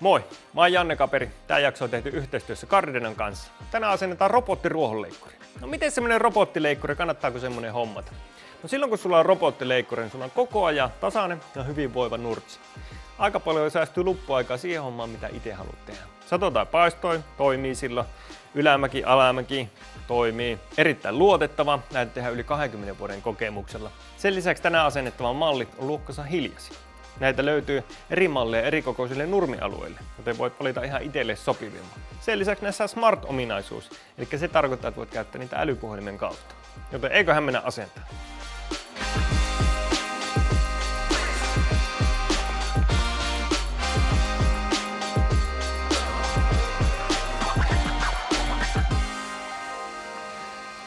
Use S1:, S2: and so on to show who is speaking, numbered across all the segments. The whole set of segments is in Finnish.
S1: Moi, mä oon Janne Kaperi. Tämä jakso on tehty yhteistyössä Gardenan kanssa. Tänään asennetaan robottiruohonleikkuri. No miten semmonen robottileikkuri, kannattaako semmonen hommata? No silloin kun sulla on robottileikkuri, niin sulla on koko ajan tasainen ja hyvinvoiva nurtsi. Aika paljon säästyy luppuaikaa siihen hommaan, mitä itse haluat tehdä. Sato tai paistoi, toimii silloin. Ylämäki, alamäki, toimii. Erittäin luotettava, näitä tehdään yli 20 vuoden kokemuksella. Sen lisäksi tänään asennettava malli on luokkansa hiljaisin. Näitä löytyy eri malleja eri kokoisille nurmialueille, joten voit valita ihan itselle sopivimman. Sen lisäksi näissä smart-ominaisuus, eli se tarkoittaa, että voit käyttää niitä älypuhelimen kautta. Joten eiköhän mennä asentamaan.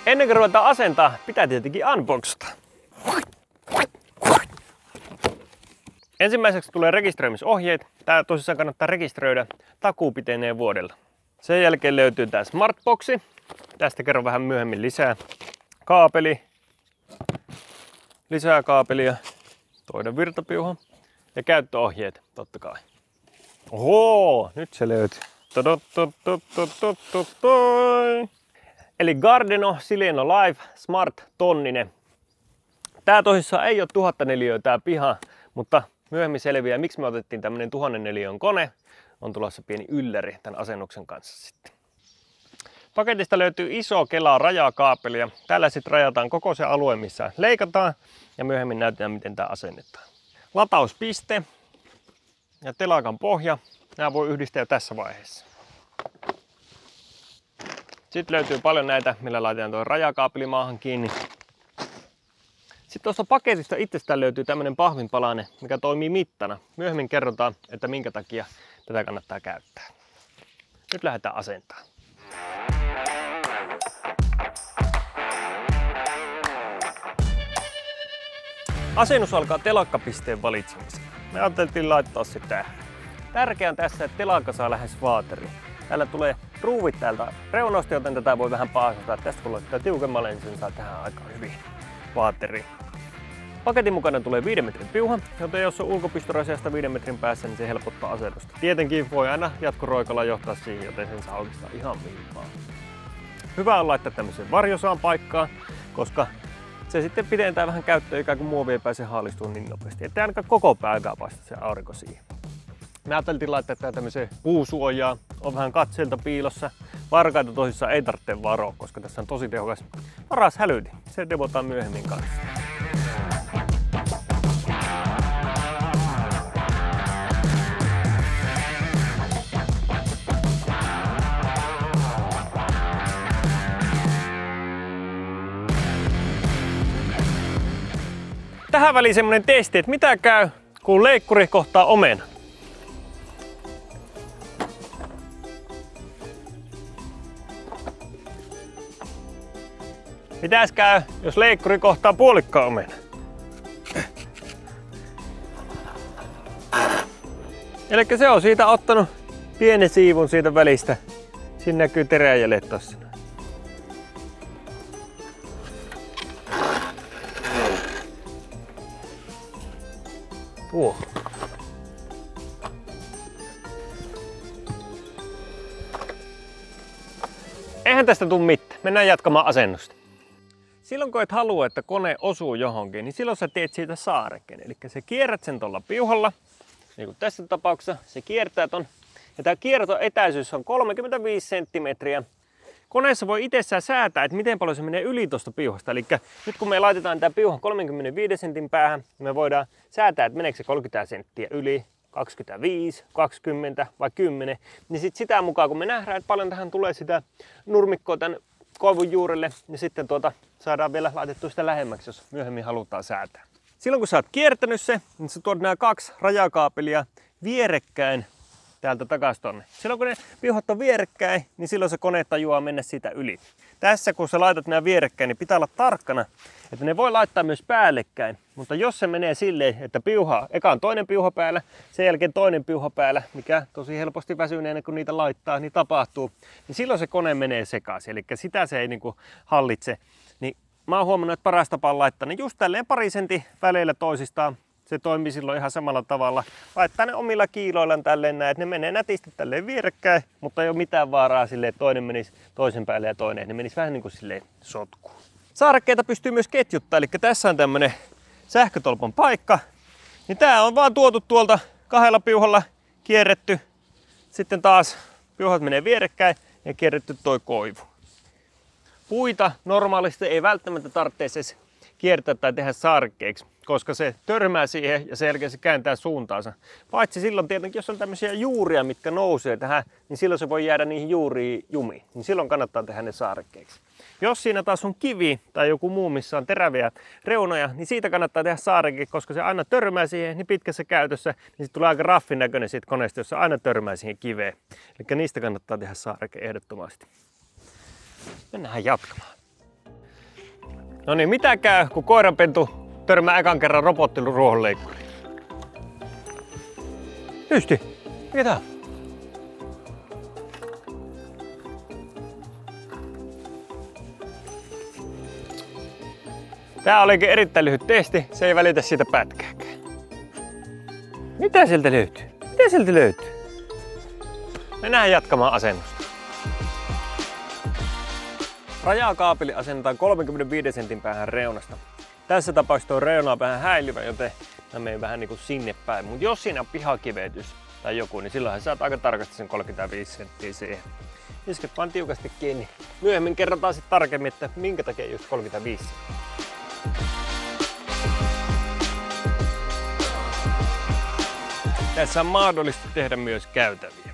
S1: Ennen kuin ruvetaan asentaa, pitää tietenkin unboxata. Ensimmäiseksi tulee rekisteröimisohjeet. Tää tosissaan kannattaa rekisteröidä takuu pitenee vuodella. Sen jälkeen löytyy tää Smartboxi. Tästä kerron vähän myöhemmin lisää. Kaapeli. Lisää kaapelia. Toinen virtapiuha. Ja käyttöohjeet, totta kai. Oho, nyt se löytyy. Eli Gardeno Sileno Live Smart Tonninen. Tää tosissaan ei ole tuhatta neliöä tää piha, mutta Myöhemmin selviää, miksi me otettiin tämmöinen tuhannen neliön kone. On tulossa pieni ylläri tämän asennuksen kanssa sitten. Paketista löytyy iso kelaa rajakaapelia. Tällä sitten rajataan koko se alue, missä leikataan ja myöhemmin näytetään, miten tämä asennetaan. Latauspiste ja telakan pohja. Nämä voi yhdistää jo tässä vaiheessa. Sitten löytyy paljon näitä, millä laitetaan tuo rajakaapeli maahan kiinni. Sitten tuosta paketista itsestään löytyy tämmöinen pahvinpalanen, mikä toimii mittana. Myöhemmin kerrotaan, että minkä takia tätä kannattaa käyttää. Nyt lähdetään asentaa. Asennus alkaa telakkapisteen valitsemisella. Me ajateltiin laittaa se tähän. Tärkeää on tässä, että telakka saa lähes vaateri. Täällä tulee ruuvit täältä reunosta, joten tätä voi vähän paasata. Tästä kun laittaa tiukemmalle, niin sen saa tähän aika hyvin vaatteri. Paketin mukana tulee 5 metrin piuha, joten jos on ulkopistorasiasta 5 metrin päässä, niin se helpottaa asennusta. Tietenkin voi aina jatkoroikalla johtaa siihen, joten sen saa oikeastaan ihan mihin. Hyvä on laittaa tämmöisen varjosaan paikkaan, koska se sitten pidentää vähän käyttöä, ikään kuin muovi ei pääse haalistumaan niin nopeasti. Ettei ainakaan koko päivää paista se aurinko siihen. Me ajateltiin laittaa tämmöiseen puusuojaa, on vähän katseelta piilossa. Varkaita tosissaan ei tarvitse varoa, koska tässä on tosi tehokas paras hälytin. Se devotaan myöhemmin kanssa. Tähän väliin semmonen testi, että mitä käy, kun leikkuri kohtaa omena. Mitäs käy, jos leikkuri kohtaa puolikkaa omena? Eli se on siitä ottanut pienen siivun siitä välistä. Siinä näkyy teräjäljet tossa. Tuo. Eihän tästä tule mitään. Mennään jatkamaan asennusta. Silloin kun et halua, että kone osuu johonkin, niin silloin sä teet siitä saarekkeen. Eli se kierrät sen tuolla piuhalla, niin kuin tässä tapauksessa se kiertää ton. Ja tämä kiertoetäisyys on 35 senttimetriä. Koneessa voi itsessään säätää, että miten paljon se menee yli tuosta piuhasta. Eli nyt kun me laitetaan tämä piuha 35 sentin päähän, niin me voidaan säätää, että meneekö se 30 senttiä yli, 25, 20 vai 10, niin sit sitä mukaan kun me nähdään, että paljon tähän tulee sitä nurmikkoa tämän koivun juurelle, niin sitten tuota, saadaan vielä laitettua sitä lähemmäksi, jos myöhemmin halutaan säätää. Silloin kun sä oot kiertänyt se, niin sä tuot nämä kaksi rajakaapelia vierekkäin täältä takaisin tonne. Silloin kun ne piuhat on vierekkäin, niin silloin se kone tajuaa mennä siitä yli. Tässä kun sä laitat nämä vierekkäin, niin pitää olla tarkkana, että ne voi laittaa myös päällekkäin. Mutta jos se menee silleen, että piuha, eka on toinen piuha päällä, sen jälkeen toinen piuha päällä, mikä tosi helposti väsyneenä kun niitä laittaa, niin tapahtuu, niin silloin se kone menee sekaisin. Eli sitä se ei niinku hallitse. Niin mä oon huomannut, että paras tapa on laittaa ne just tälleen pari sentin väleillä toisistaan se toimii silloin ihan samalla tavalla. Laittaa ne omilla kiiloillaan tälleen näin, että ne menee nätisti tälleen vierekkäin, mutta ei ole mitään vaaraa silleen, että toinen menisi toisen päälle ja toinen, ne menisi vähän niin kuin silleen sotkuun. Saarekkeita pystyy myös ketjuttaa, eli tässä on tämmönen sähkötolpan paikka. Niin tää on vaan tuotu tuolta kahdella piuhalla kierretty. Sitten taas piuhat menee vierekkäin ja kierretty toi koivu. Puita normaalisti ei välttämättä tarvitse kiertää tai tehdä sarkkeeksi, koska se törmää siihen ja sen jälkeen se kääntää suuntaansa. Paitsi silloin tietenkin, jos on tämmöisiä juuria, mitkä nousee tähän, niin silloin se voi jäädä niihin juuriin jumiin. Niin silloin kannattaa tehdä ne saarekkeeksi. Jos siinä taas on kivi tai joku muu, missä on teräviä reunoja, niin siitä kannattaa tehdä saareke, koska se aina törmää siihen niin pitkässä käytössä, niin se tulee aika raffin näköinen siitä koneesta, jos se aina törmää siihen kiveen. Eli niistä kannattaa tehdä saareke ehdottomasti. Mennään jatkamaan. No niin, mitä käy, kun koiranpentu törmää ekan kerran robottiruohonleikkuriin? Ysti, mikä tää? Tää olikin erittäin lyhyt testi, se ei välitä siitä pätkääkään. Mitä sieltä löytyy? Mitä sieltä löytyy? Mennään jatkamaan asennusta. Rajakaapeli asennetaan 35 sentin päähän reunasta. Tässä tapauksessa tuo reuna on vähän häilyvä, joten mä menen vähän kuin sinne päin. Mutta jos siinä on pihakivetys tai joku, niin silloinhan saat aika tarkasti sen 35 senttiä siihen. Isket vaan tiukasti kiinni. Myöhemmin kerrotaan sitten tarkemmin, että minkä takia just 35 Tässä on mahdollista tehdä myös käytäviä.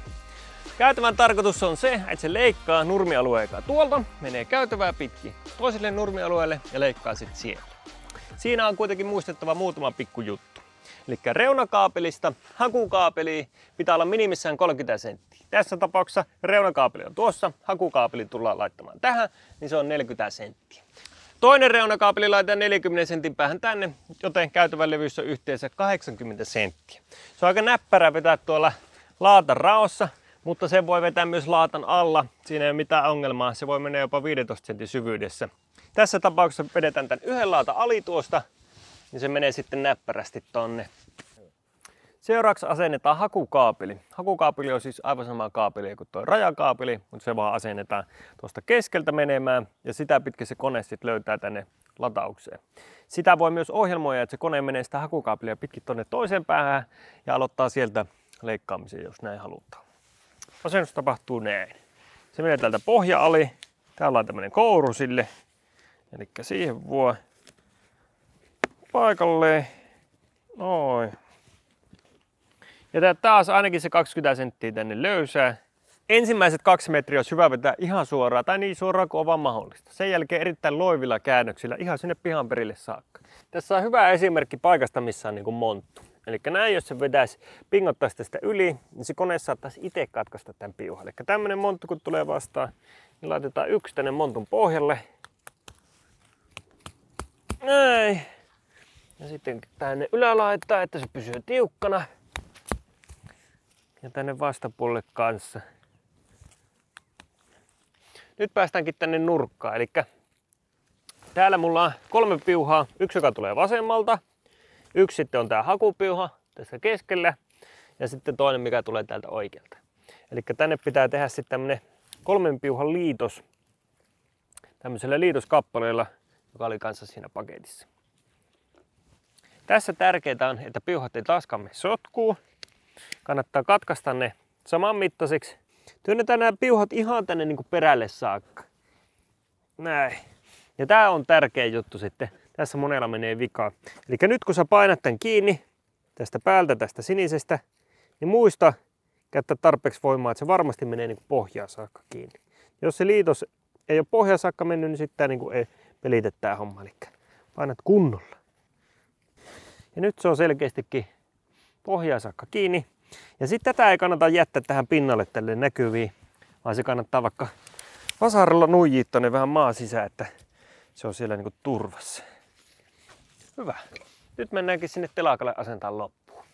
S1: Käytävän tarkoitus on se, että se leikkaa nurmialueelta tuolta, menee käytävää pitkin toiselle nurmialueelle ja leikkaa sitten siellä. Siinä on kuitenkin muistettava muutama pikku juttu. Eli reunakaapelista hakukaapeliin pitää olla minimissään 30 senttiä. Tässä tapauksessa reunakaapeli on tuossa, hakukaapeli tullaan laittamaan tähän, niin se on 40 senttiä. Toinen reunakaapeli laitetaan 40 sentin päähän tänne, joten käytävän levyys on yhteensä 80 senttiä. Se on aika näppärä vetää tuolla laatan raossa, mutta se voi vetää myös laatan alla. Siinä ei ole mitään ongelmaa, se voi mennä jopa 15 sentin syvyydessä. Tässä tapauksessa vedetään tämän yhden laatan alituosta, niin se menee sitten näppärästi tonne. Seuraavaksi asennetaan hakukaapeli. Hakukaapeli on siis aivan sama kaapeli kuin tuo rajakaapeli, mutta se vaan asennetaan tuosta keskeltä menemään ja sitä pitkin se kone sitten löytää tänne lataukseen. Sitä voi myös ohjelmoida, että se kone menee sitä hakukaapelia pitkin tuonne toiseen päähän ja aloittaa sieltä leikkaamisen, jos näin halutaan. Asennus tapahtuu näin. Se menee täältä pohja ali. Täällä on tämmöinen kouru sille. Eli siihen voi paikalleen. Noin. Ja taas ainakin se 20 senttiä tänne löysää. Ensimmäiset kaksi metriä olisi hyvä vetää ihan suoraan tai niin suoraan kuin on vaan mahdollista. Sen jälkeen erittäin loivilla käännöksillä ihan sinne pihan perille saakka. Tässä on hyvä esimerkki paikasta, missä on niin kuin monttu. Eli näin, jos se vetäisi, pingottaisi tästä yli, niin se kone saattaisi itse katkaista tämän piuhan. Eli tämmöinen monttu kun tulee vastaan, niin laitetaan yksi tänne montun pohjalle. Näin. Ja sitten tänne ylälaittaa, että se pysyy tiukkana ja tänne vastapuolelle kanssa. Nyt päästäänkin tänne nurkkaan, eli täällä mulla on kolme piuhaa, yksi joka tulee vasemmalta, yksi sitten on tää hakupiuha tässä keskellä ja sitten toinen mikä tulee täältä oikealta. Eli tänne pitää tehdä sitten tämmönen kolmen piuhan liitos tämmöisellä liitoskappaleella, joka oli kanssa siinä paketissa. Tässä tärkeää on, että piuhat ei taaskaan sotkuu kannattaa katkaista ne saman mittaiseksi. Työnnetään nämä piuhat ihan tänne niin kuin perälle saakka. Näin. Ja tää on tärkeä juttu sitten. Tässä monella menee vikaa. Eli nyt kun sä painat tämän kiinni tästä päältä, tästä sinisestä, niin muista käyttää tarpeeksi voimaa, että se varmasti menee niin kuin pohjaa saakka kiinni. Jos se liitos ei ole pohjaa saakka mennyt, niin sitten niin kuin ei pelitä tää homma. Eli painat kunnolla. Ja nyt se on selkeästikin pohjaa saakka kiinni. Ja sitten tätä ei kannata jättää tähän pinnalle tälle näkyviin, vaan se kannattaa vaikka vasaralla nuijia vähän maa sisään, että se on siellä niinku turvassa. Hyvä. Nyt mennäänkin sinne telakalle asentaa loppuun.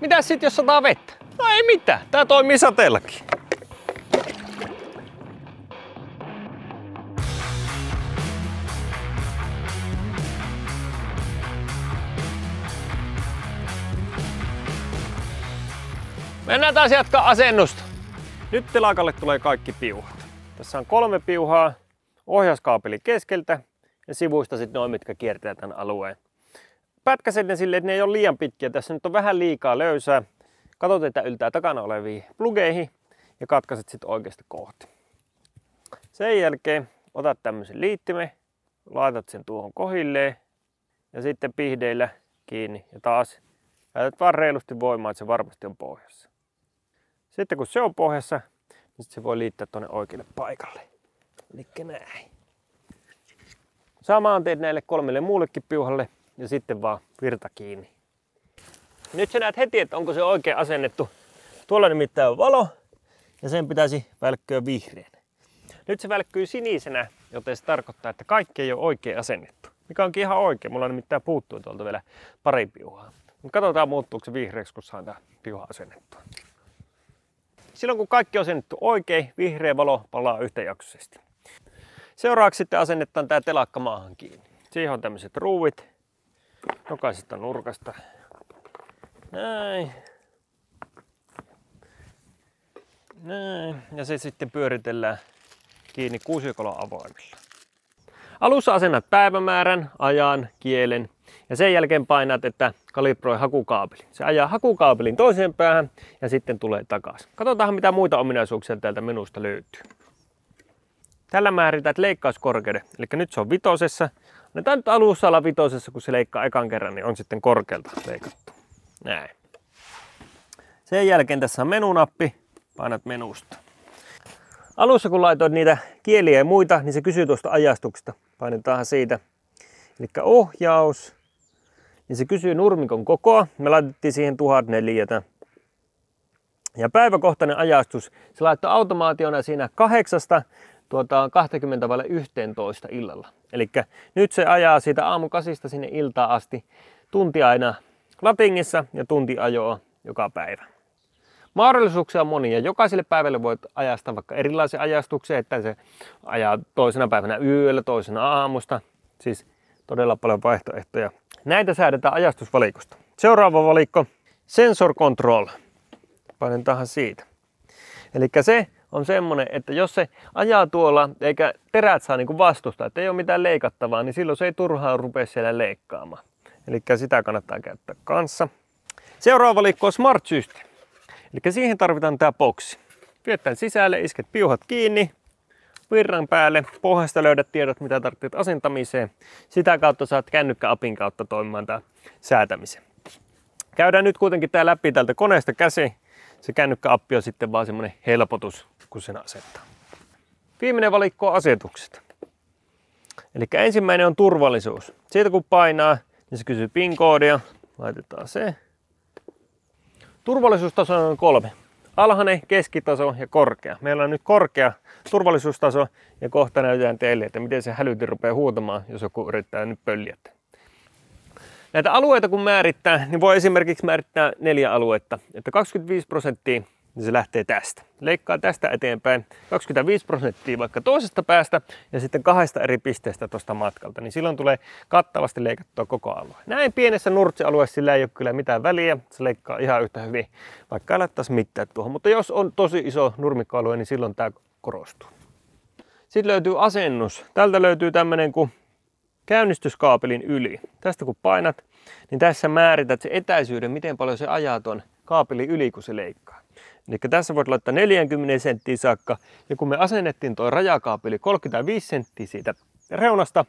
S1: Mitä sitten jos sataa vettä? No ei mitään, tää toimii sateellakin. Mennään taas jatkaa asennusta. Nyt telakalle tulee kaikki piuhat. Tässä on kolme piuhaa, ohjauskaapeli keskeltä ja sivuista sitten noin, mitkä kiertää tämän alueen. Pätkäsen ne silleen, että ne ei ole liian pitkiä. Tässä nyt on vähän liikaa löysää. Katsot, että yltää takana oleviin plugeihin ja katkaiset sitten oikeasti kohti. Sen jälkeen otat tämmöisen liittimen, laitat sen tuohon kohilleen ja sitten pihdeillä kiinni ja taas Laitat vaan reilusti voimaa, että se varmasti on pohjassa. Sitten kun se on pohjassa, niin se voi liittää tuonne oikealle paikalle. Eli näin. Samaan teet näille kolmelle muullekin piuhalle ja sitten vaan virta kiinni. Nyt sä näet heti, että onko se oikein asennettu. Tuolla nimittäin on valo ja sen pitäisi välkkyä vihreänä. Nyt se välkkyy sinisenä, joten se tarkoittaa, että kaikki ei ole oikein asennettu. Mikä onkin ihan oikein. Mulla on nimittäin puuttuu tuolta vielä pari piuhaa. Mutta katsotaan muuttuuko se vihreäksi, kun saadaan piuha asennettua. Silloin kun kaikki on asennettu oikein, vihreä valo palaa yhtäjaksoisesti. Seuraavaksi sitten asennetaan tämä telakka maahan kiinni. Siihen on tämmöiset ruuvit jokaisesta nurkasta. Näin. Näin. Ja se sitten pyöritellään kiinni kuusikolon avoimilla. Alussa asennat päivämäärän, ajan, kielen ja sen jälkeen painat, että kalibroi hakukaapeli. Se ajaa hakukaapelin toiseen päähän ja sitten tulee takaisin. Katsotaan mitä muita ominaisuuksia täältä menusta löytyy. Tällä määrität leikkauskorkeuden. Eli nyt se on vitosessa. Annetaan nyt alussa olla vitosessa, kun se leikkaa ekan kerran, niin on sitten korkealta leikattu. Näin. Sen jälkeen tässä on menunappi. Painat menusta. Alussa kun laitoit niitä kieliä ja muita, niin se kysyy tuosta ajastuksesta. Painetaan siitä. Eli ohjaus, niin se kysyy nurmikon kokoa. Me laitettiin siihen 1004. Ja päiväkohtainen ajastus, se laittoi automaationa siinä kahdeksasta tuota, 20 vaille 11 illalla. Eli nyt se ajaa siitä aamu kasista sinne iltaan asti tunti aina latingissa ja tunti ajoa joka päivä. Mahdollisuuksia on monia. Jokaiselle päivälle voit ajastaa vaikka erilaisia ajastuksia, että se ajaa toisena päivänä yöllä, toisena aamusta. Siis todella paljon vaihtoehtoja. Näitä säädetään ajastusvalikosta. Seuraava valikko, Sensor Control. Painetaan siitä. Eli se on semmonen, että jos se ajaa tuolla eikä terät saa niinku vastusta, että ei ole mitään leikattavaa, niin silloin se ei turhaan rupea siellä leikkaamaan. Eli sitä kannattaa käyttää kanssa. Seuraava valikko on Smart System. Eli siihen tarvitaan tämä boksi. Viet sisälle, isket piuhat kiinni, virran päälle. Pohjasta löydät tiedot, mitä tarvitset asentamiseen. Sitä kautta saat kännykkäapin kautta toimimaan tämä säätämisen. Käydään nyt kuitenkin tämä läpi tältä koneesta käsi. Se kännykkäappi on sitten vaan semmonen helpotus, kun sen asettaa. Viimeinen valikko on asetukset. Eli ensimmäinen on turvallisuus. Siitä kun painaa, niin se kysyy PIN-koodia. Laitetaan se. Turvallisuustaso on kolme alhainen, keskitaso ja korkea. Meillä on nyt korkea turvallisuustaso ja kohta näytetään teille, että miten se hälytin rupeaa huutamaan, jos joku yrittää nyt pölliä. Näitä alueita kun määrittää, niin voi esimerkiksi määrittää neljä aluetta. Että 25 prosenttia niin se lähtee tästä. Leikkaa tästä eteenpäin 25 prosenttia vaikka toisesta päästä ja sitten kahdesta eri pisteestä tuosta matkalta, niin silloin tulee kattavasti leikattua koko alue. Näin pienessä nurtsialueessa sillä ei ole kyllä mitään väliä, se leikkaa ihan yhtä hyvin, vaikka ei laittaisi mitään tuohon. Mutta jos on tosi iso nurmikkoalue, niin silloin tämä korostuu. Sitten löytyy asennus. Tältä löytyy tämmöinen kuin käynnistyskaapelin yli. Tästä kun painat, niin tässä määrität se etäisyyden, miten paljon se ajaa tuon kaapelin yli, kun se leikkaa. Eli tässä voit laittaa 40 senttiä saakka. Ja kun me asennettiin tuo rajakaapeli 35 senttiä siitä reunasta,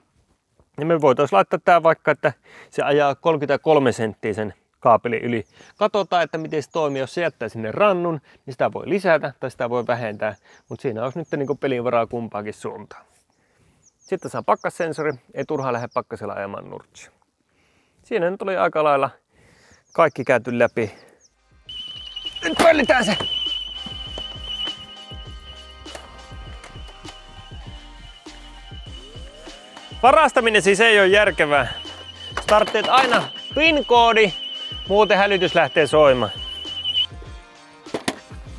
S1: niin me voitaisiin laittaa tämä vaikka, että se ajaa 33 senttiä sen kaapeli yli. Katsotaan, että miten se toimii. Jos se jättää sinne rannun, niin sitä voi lisätä tai sitä voi vähentää. Mutta siinä olisi nyt niin pelin varaa kumpaakin suuntaan. Sitten saa pakkassensori, ei turhaan lähde pakkasella ajamaan nurtsia. Siinä nyt oli aika lailla kaikki käyty läpi. Nyt pöllitään se! Varastaminen siis ei ole järkevää. Startteet aina PIN-koodi, muuten hälytys lähtee soimaan.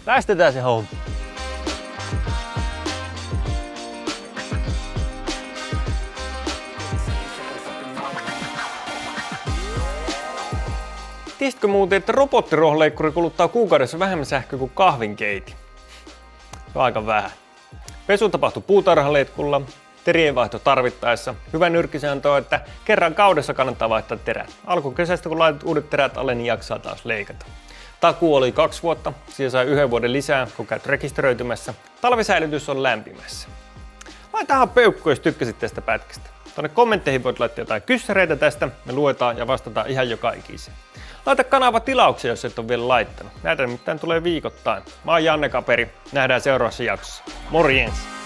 S1: Päästetään se homma. Tiesitkö muuten, että robottiruohonleikkuri kuluttaa kuukaudessa vähemmän sähköä kuin kahvinkeiti? Se on aika vähän. Pesu tapahtuu puutarhaleitkulla, terienvaihto tarvittaessa. Hyvä nyrkkisääntö on, että kerran kaudessa kannattaa vaihtaa terät. Alkukesästä kun laitat uudet terät alle, niin jaksaa taas leikata. Takuu oli kaksi vuotta, siihen sai yhden vuoden lisää, kun käyt rekisteröitymässä. Talvisäilytys on lämpimässä. Laitahan peukku, jos tykkäsit tästä pätkästä. Tuonne kommentteihin voit laittaa jotain kyssäreitä tästä, me luetaan ja vastataan ihan joka ikiseen. Laita kanava tilauksia, jos et ole vielä laittanut. Näitä nimittäin tulee viikoittain. Mä oon Janne Kaperi. Nähdään seuraavassa jaksossa. Morjens!